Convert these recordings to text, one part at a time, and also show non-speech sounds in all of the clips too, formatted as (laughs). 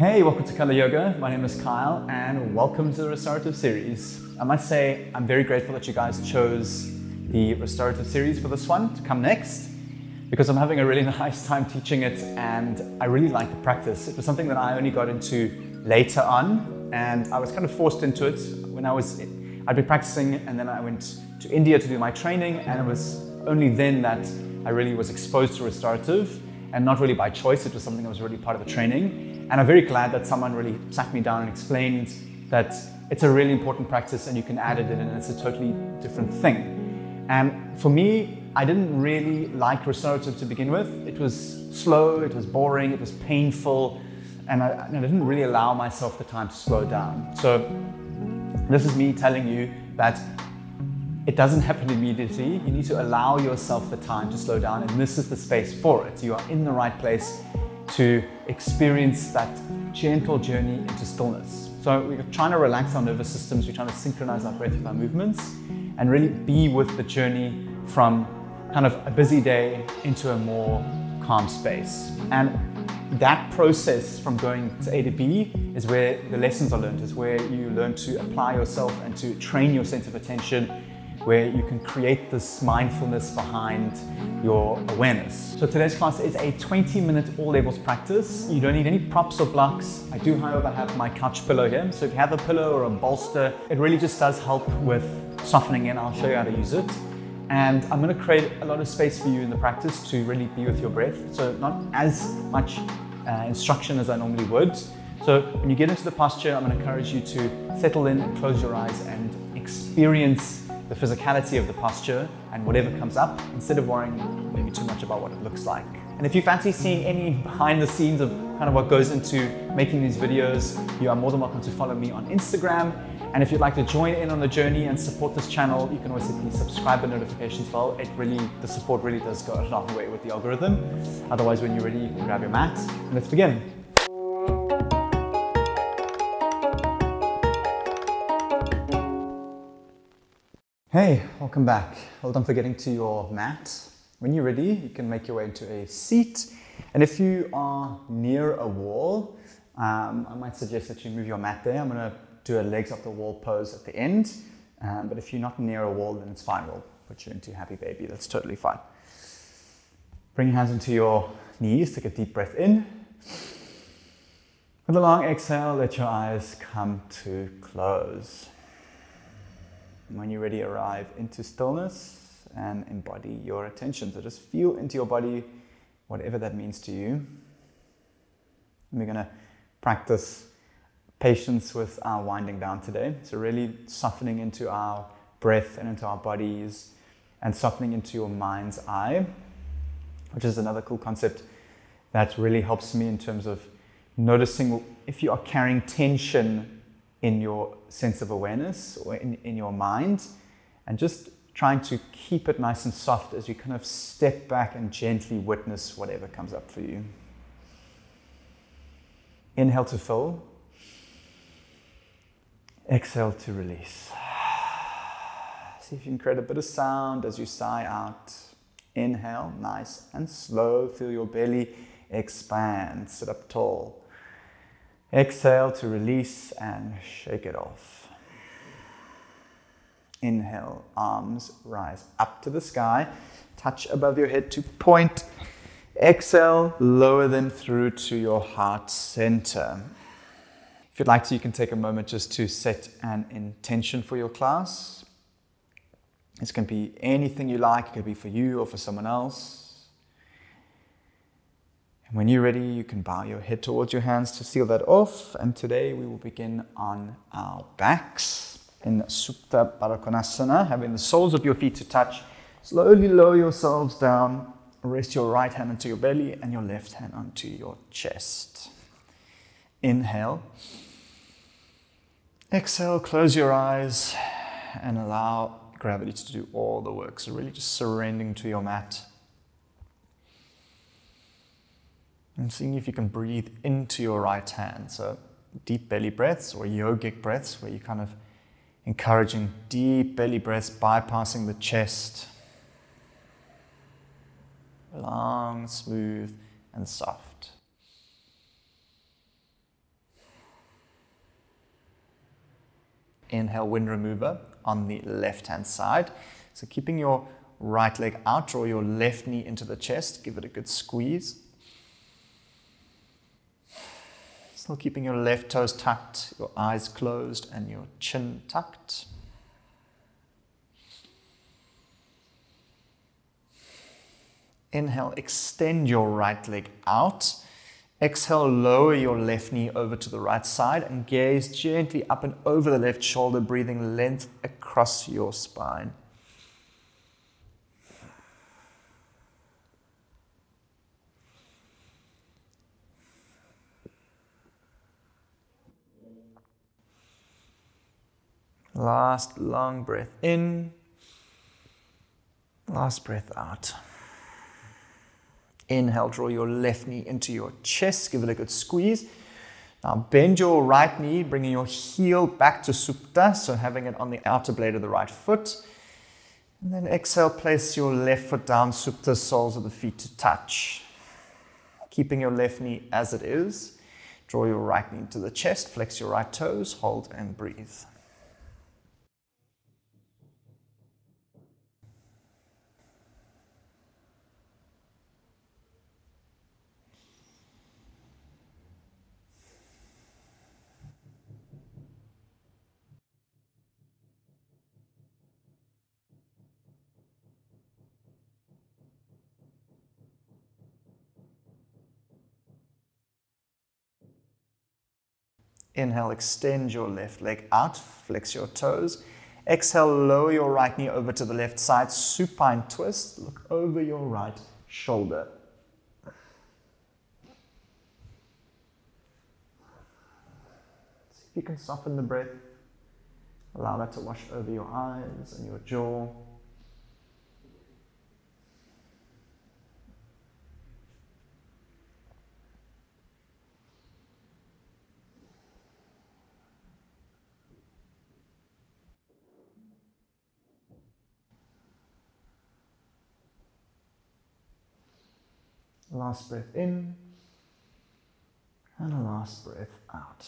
Hey, welcome to Color Yoga. My name is Kyle and welcome to the Restorative Series. I must say, I'm very grateful that you guys chose the Restorative Series for this one to come next because I'm having a really (laughs) nice time teaching it and I really like the practice. It was something that I only got into later on and I was kind of forced into it when I was, I'd been practicing and then I went to India to do my training and it was only then that I really was exposed to restorative and not really by choice, it was something that was really part of the training. And I'm very glad that someone really sat me down and explained that it's a really important practice and you can add it in and it's a totally different thing. And for me, I didn't really like restorative to begin with. It was slow, it was boring, it was painful, and I, and I didn't really allow myself the time to slow down. So this is me telling you that it doesn't happen immediately. You need to allow yourself the time to slow down, and this is the space for it. You are in the right place to experience that gentle journey into stillness. So we're trying to relax our nervous systems, we're trying to synchronize our breath with our movements and really be with the journey from kind of a busy day into a more calm space. And that process from going to A to B is where the lessons are learned, is where you learn to apply yourself and to train your sense of attention where you can create this mindfulness behind your awareness. So today's class is a 20 minute all levels practice. You don't need any props or blocks. I do however have my couch pillow here. So if you have a pillow or a bolster, it really just does help with softening in. I'll show you how to use it. And I'm gonna create a lot of space for you in the practice to really be with your breath. So not as much uh, instruction as I normally would. So when you get into the posture, I'm gonna encourage you to settle in close your eyes and experience the physicality of the posture and whatever comes up instead of worrying maybe too much about what it looks like. And if you fancy seeing any behind the scenes of kind of what goes into making these videos, you are more than welcome to follow me on Instagram. And if you'd like to join in on the journey and support this channel, you can always hit the subscribe and notifications bell. It really, the support really does go a long way with the algorithm. Otherwise, when you're ready, you can grab your mat and let's begin. Hey, welcome back. Well done for getting to your mat. When you're ready, you can make your way into a seat. And if you are near a wall, um, I might suggest that you move your mat there. I'm going to do a legs up the wall pose at the end. Um, but if you're not near a wall, then it's fine. We'll put you into happy baby. That's totally fine. Bring your hands into your knees. Take a deep breath in. With a long exhale, let your eyes come to close. When you're ready, arrive into stillness and embody your attention. So just feel into your body, whatever that means to you. And we're going to practice patience with our winding down today. So, really softening into our breath and into our bodies and softening into your mind's eye, which is another cool concept that really helps me in terms of noticing if you are carrying tension in your sense of awareness or in, in your mind, and just trying to keep it nice and soft as you kind of step back and gently witness whatever comes up for you. Inhale to fill. Exhale to release. (sighs) See if you can create a bit of sound as you sigh out. Inhale, nice and slow. Feel your belly expand. Sit up tall. Exhale to release and shake it off. Inhale, arms rise up to the sky, touch above your head to point. Exhale, lower them through to your heart center. If you'd like to, you can take a moment just to set an intention for your class. This can be anything you like, it could be for you or for someone else. And when you're ready, you can bow your head towards your hands to seal that off. And today we will begin on our backs in Supta Baddha Konasana, having the soles of your feet to touch. Slowly lower yourselves down. Rest your right hand onto your belly and your left hand onto your chest. Inhale. Exhale, close your eyes and allow gravity to do all the work. So, really just surrendering to your mat and seeing if you can breathe into your right hand. So deep belly breaths or yogic breaths where you're kind of encouraging deep belly breaths, bypassing the chest. Long, smooth, and soft. Inhale, wind remover on the left hand side. So keeping your right leg out, draw your left knee into the chest, give it a good squeeze. Still keeping your left toes tucked, your eyes closed, and your chin tucked. Inhale, extend your right leg out. Exhale, lower your left knee over to the right side and gaze gently up and over the left shoulder, breathing length across your spine. Last long breath in. Last breath out. Inhale, draw your left knee into your chest, give it a good squeeze. Now bend your right knee, bringing your heel back to Supta, so having it on the outer blade of the right foot. And then exhale, place your left foot down, Supta, soles of the feet to touch. Keeping your left knee as it is. Draw your right knee to the chest, flex your right toes, hold and breathe. Inhale, extend your left leg out, flex your toes. Exhale, lower your right knee over to the left side, supine twist. Look over your right shoulder. See if you can soften the breath. Allow that to wash over your eyes and your jaw. Last breath in and a last breath out.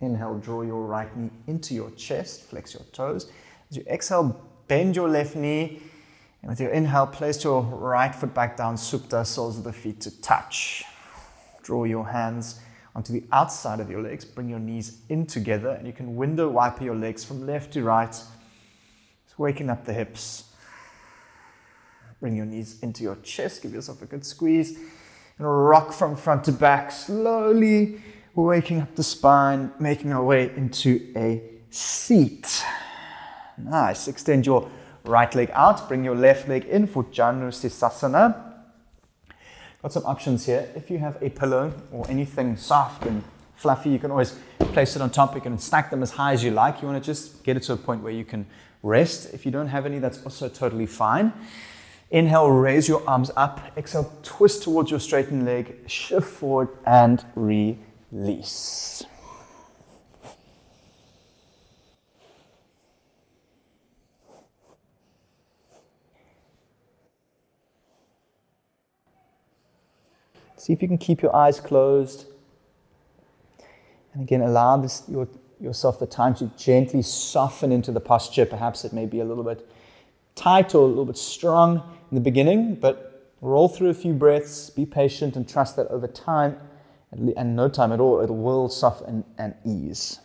Inhale, draw your right knee into your chest, flex your toes. As you exhale, bend your left knee, and with your inhale, place your right foot back down, supta, soles of the feet to touch. Draw your hands onto the outside of your legs, bring your knees in together, and you can window wiper your legs from left to right, just waking up the hips. Bring your knees into your chest, give yourself a good squeeze, and rock from front to back, slowly waking up the spine, making our way into a seat. Nice. Extend your right leg out, bring your left leg in for Janu Sirsasana. Got some options here. If you have a pillow or anything soft and fluffy, you can always place it on top. You can stack them as high as you like. You want to just get it to a point where you can rest. If you don't have any, that's also totally fine. Inhale, raise your arms up. Exhale, twist towards your straightened leg, shift forward and release. See if you can keep your eyes closed. And again, allow this, your, yourself the time to gently soften into the posture. Perhaps it may be a little bit tight or a little bit strong in the beginning, but roll through a few breaths, be patient, and trust that over time, and no time at all, it will soften and ease.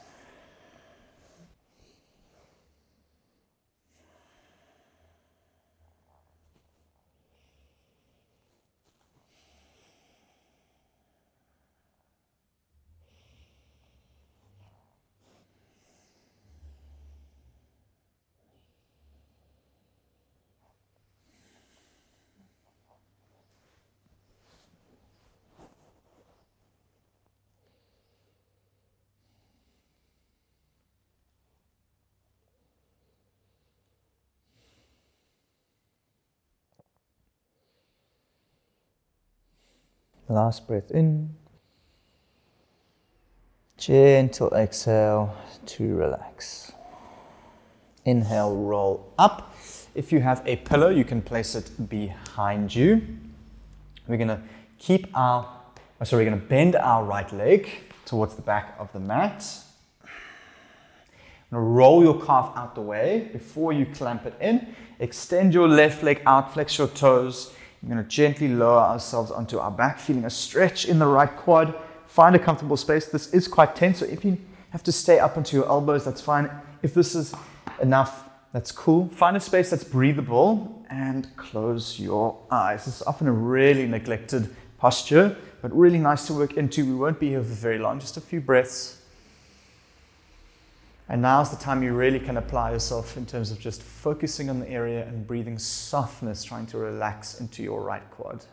Last breath in. Gentle exhale to relax. Inhale, roll up. If you have a pillow, you can place it behind you. We're to keep our, oh, sorry, we're to bend our right leg towards the back of the mat. roll your calf out the way before you clamp it in. Extend your left leg out, flex your toes. We're going to gently lower ourselves onto our back, feeling a stretch in the right quad. Find a comfortable space. This is quite tense, so if you have to stay up onto your elbows, that's fine. If this is enough, that's cool. Find a space that's breathable and close your eyes. This is often a really neglected posture, but really nice to work into. We won't be here for very long, just a few breaths. And now's the time you really can apply yourself in terms of just focusing on the area and breathing softness, trying to relax into your right quad.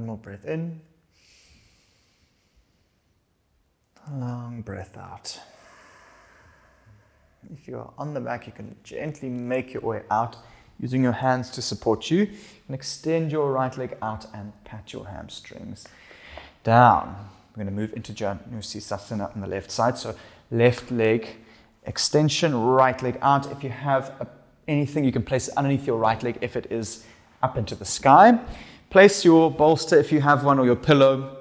One more breath in. Long breath out. If you're on the back, you can gently make your way out using your hands to support you. And extend your right leg out and pat your hamstrings down. We're going to move into Janu Sirsasana on the left side. So left leg extension, right leg out. If you have a, anything, you can place underneath your right leg if it is up into the sky. Place your bolster if you have one or your pillow.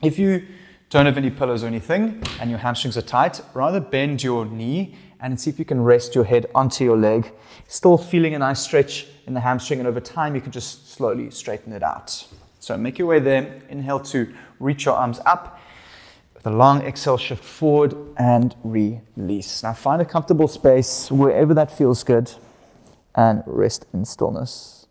If you don't have any pillows or anything and your hamstrings are tight, rather bend your knee and see if you can rest your head onto your leg. Still feeling a nice stretch in the hamstring, and over time you can just slowly straighten it out. So make your way there. Inhale to reach your arms up. With a long exhale, shift forward and release. Now find a comfortable space wherever that feels good and rest in stillness.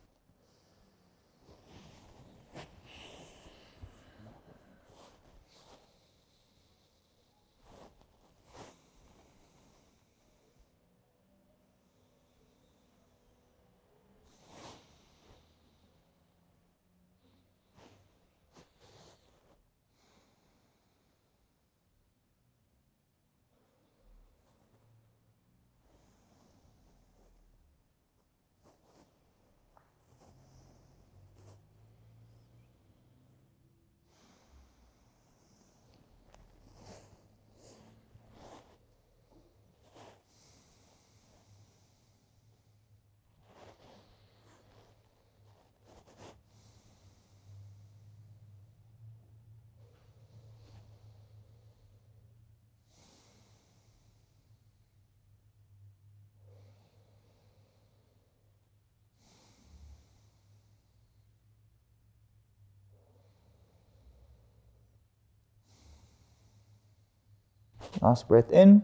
Last breath in.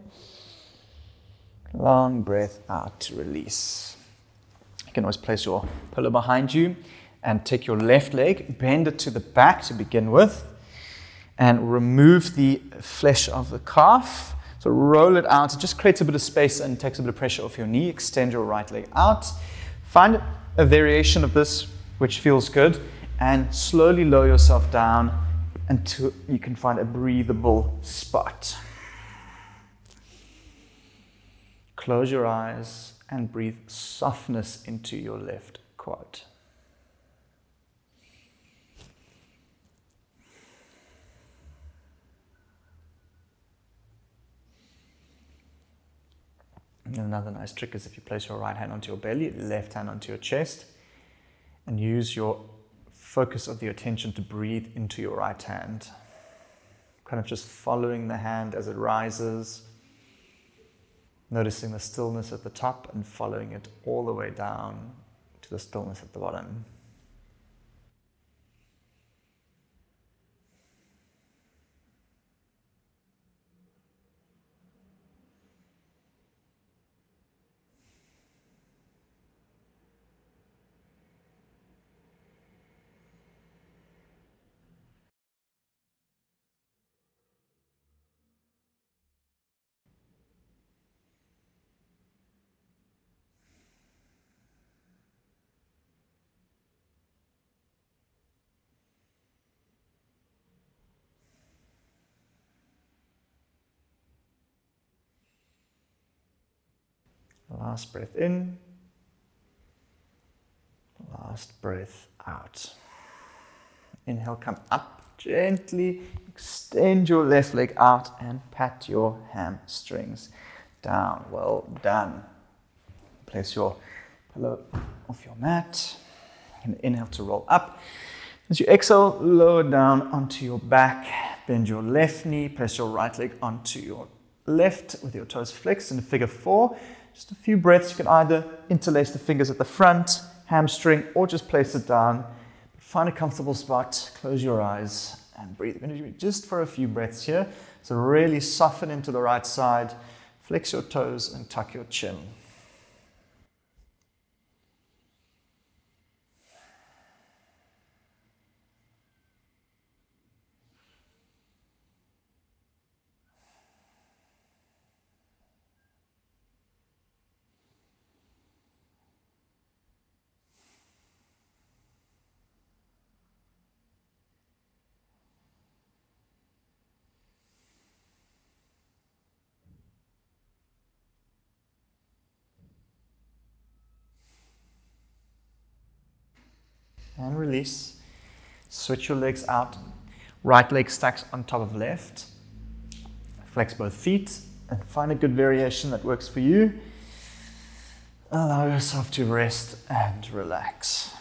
Long breath out to release. You can always place your pillow behind you and take your left leg, bend it to the back to begin with, and remove the flesh of the calf. So roll it out. It just creates a bit of space and takes a bit of pressure off your knee. Extend your right leg out. Find a variation of this which feels good, and slowly lower yourself down until you can find a breathable spot. Close your eyes and breathe softness into your left quad. Another nice trick is if you place your right hand onto your belly, left hand onto your chest, and use your focus of the attention to breathe into your right hand. Kind of just following the hand as it rises Noticing the stillness at the top and following it all the way down to the stillness at the bottom. Last breath in. Last breath out. Inhale, come up gently. Extend your left leg out and pat your hamstrings down. Well done. Place your pillow off your mat. And inhale to roll up. As you exhale, lower down onto your back. Bend your left knee. Press your right leg onto your left with your toes flexed in figure four. Just a few breaths. You can either interlace the fingers at the front, hamstring, or just place it down. Find a comfortable spot, close your eyes, and breathe. We're going to do just for a few breaths here. So really soften into the right side, flex your toes, and tuck your chin. and release. Switch your legs out. Right leg stacks on top of left. Flex both feet and find a good variation that works for you. Allow yourself to rest and relax.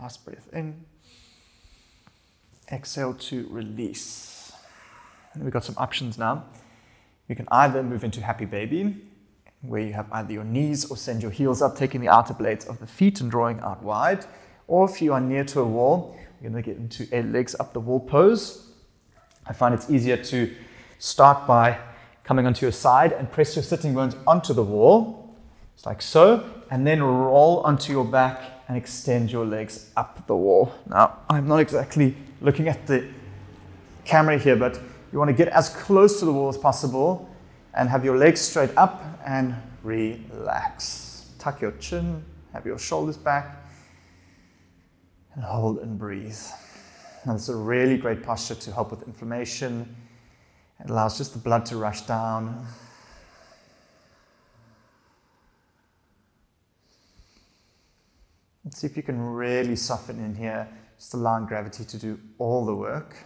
Last breath in. Exhale to release. And we've got some options now. You can either move into happy baby, where you have either your knees or send your heels up, taking the outer blades of the feet and drawing out wide. Or if you are near to a wall, you're going to get into a legs up the wall pose. I find it's easier to start by coming onto your side and press your sitting bones onto the wall, just like so, and then roll onto your back and extend your legs up the wall. Now, I'm not exactly looking at the camera here, but you want to get as close to the wall as possible and have your legs straight up and relax. Tuck your chin, have your shoulders back, and hold and breathe. Now, is a really great posture to help with inflammation. It allows just the blood to rush down. Let's see if you can really soften in here, just allowing gravity to do all the work.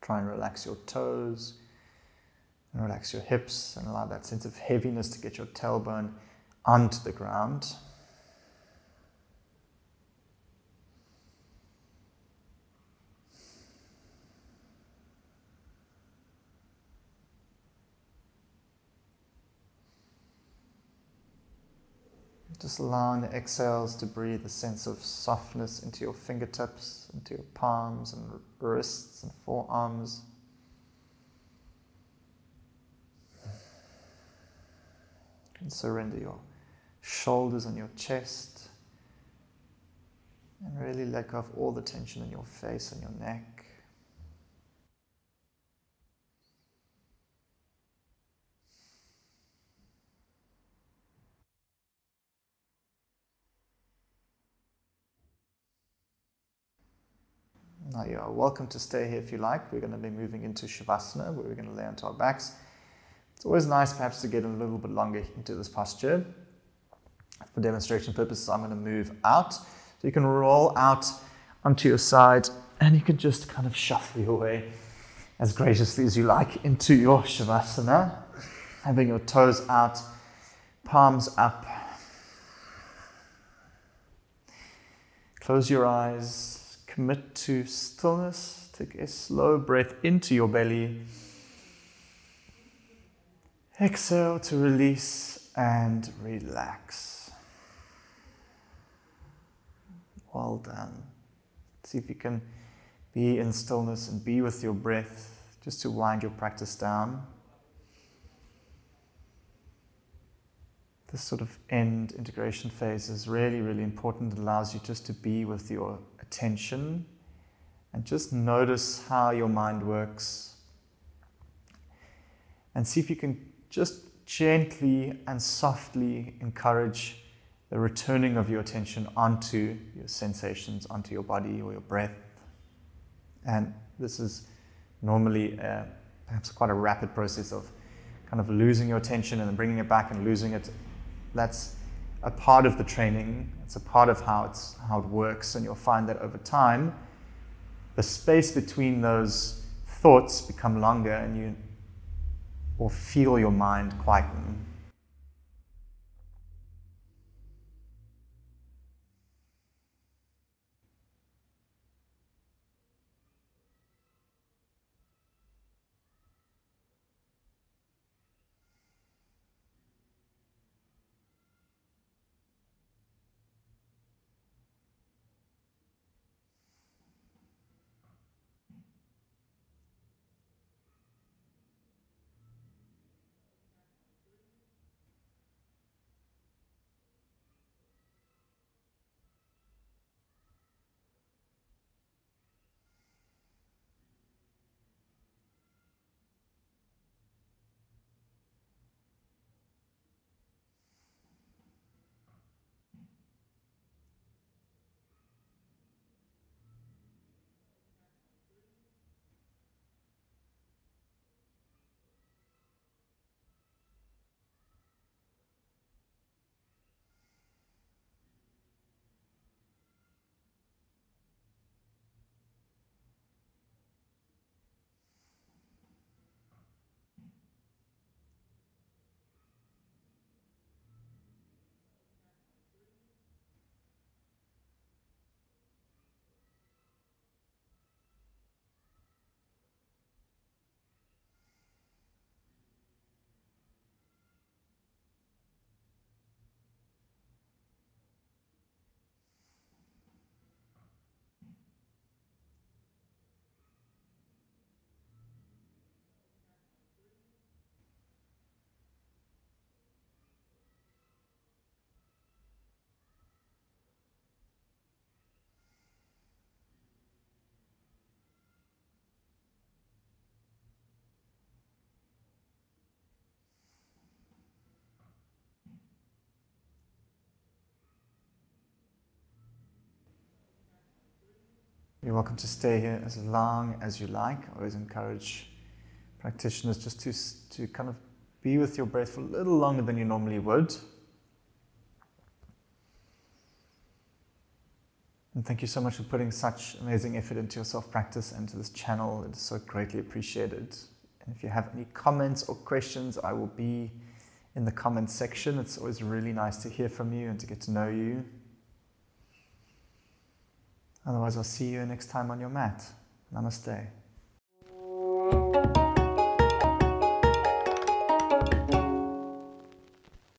Try and relax your toes. And relax your hips and allow that sense of heaviness to get your tailbone onto the ground. Just allowing the exhales to breathe a sense of softness into your fingertips, into your palms and wrists and forearms. And surrender your shoulders and your chest. And really let go of all the tension in your face and your neck. Now you are welcome to stay here if you like. We're going to be moving into Shavasana where we're going to lay onto our backs. It's always nice perhaps to get a little bit longer into this posture. For demonstration purposes, I'm going to move out. So you can roll out onto your side and you can just kind of shuffle your way as graciously as you like into your Shavasana, having your toes out, palms up. Close your eyes, commit to stillness, take a slow breath into your belly. Exhale to release and relax. Well done. See if you can be in stillness and be with your breath just to wind your practice down. This sort of end integration phase is really, really important. It allows you just to be with your attention and just notice how your mind works. And see if you can just gently and softly encourage the returning of your attention onto your sensations, onto your body or your breath. And this is normally uh, perhaps quite a rapid process of kind of losing your attention and then bringing it back and losing it. That's a part of the training. It's a part of how it's how it works, and you'll find that over time, the space between those thoughts become longer, and you will feel your mind quieten. You're welcome to stay here as long as you like. I always encourage practitioners just to, to kind of be with your breath for a little longer than you normally would. And thank you so much for putting such amazing effort into your self practice and to this channel. It is so greatly appreciated. And if you have any comments or questions, I will be in the comments section. It's always really nice to hear from you and to get to know you. Otherwise, I'll see you next time on your mat. Namaste.